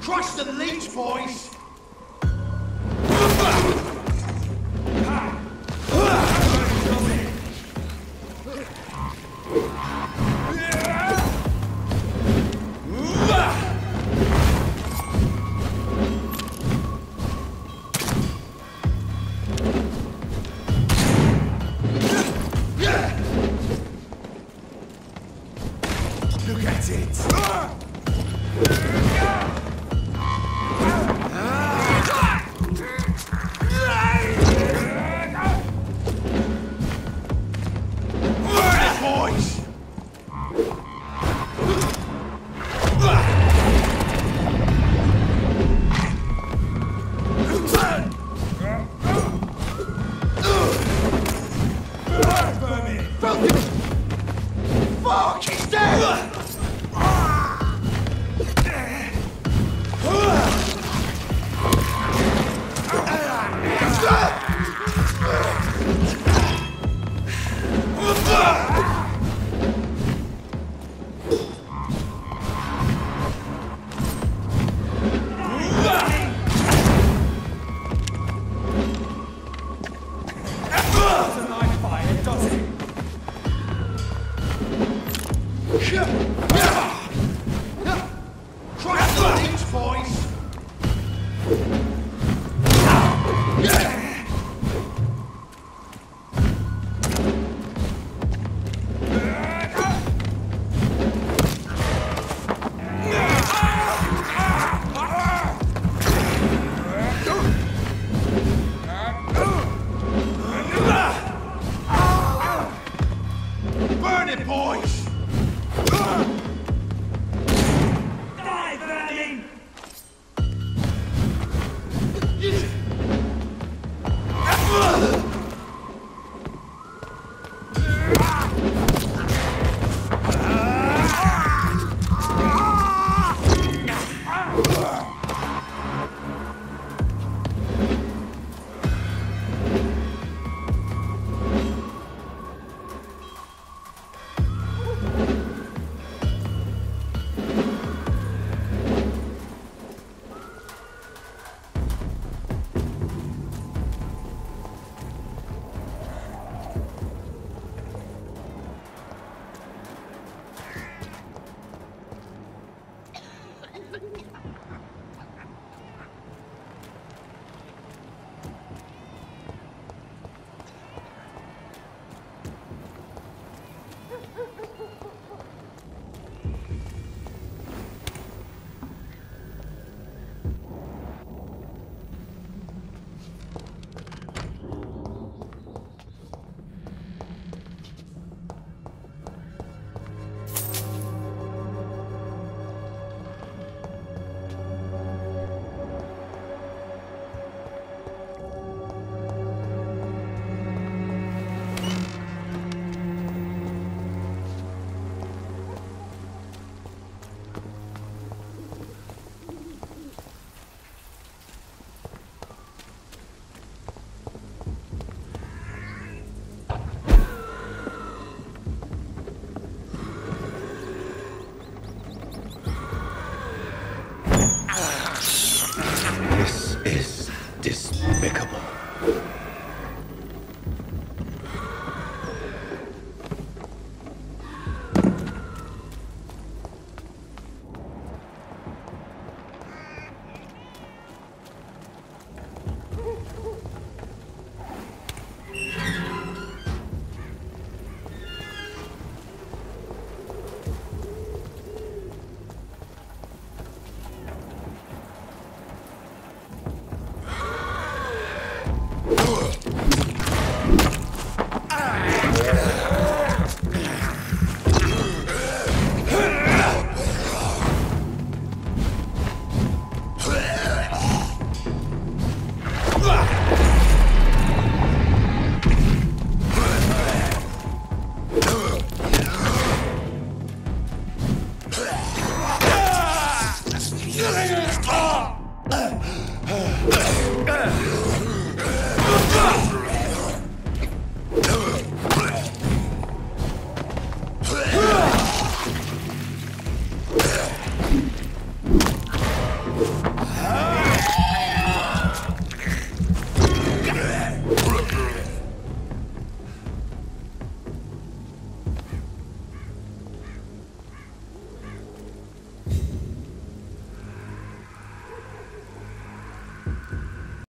Crush the leech, boys! Boys! Fuck, he's dead! Crush the despicable. Ugh!